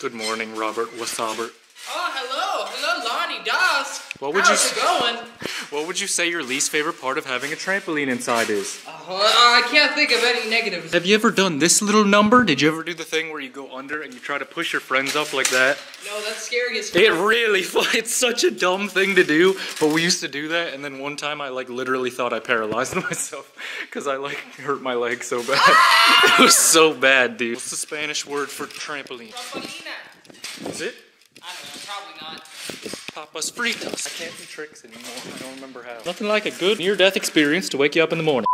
Good morning, Robert Wasabert. Oh, hello. Hello, LonnieDos. What would you How's s- it going? What would you say your least favorite part of having a trampoline inside is? Oh, I can't think of any negatives. Have you ever done this little number? Did you ever do the thing where you go under and you try to push your friends up like that? No, that's scary as It really, it's such a dumb thing to do, but we used to do that, and then one time I like literally thought I paralyzed myself because I like hurt my leg so bad. it was so bad, dude. What's the Spanish word for trampoline? Trampolina. Is it? I don't know, probably not. Papas fritas. I can't do tricks anymore. I don't remember how. Nothing like a good near-death experience to wake you up in the morning.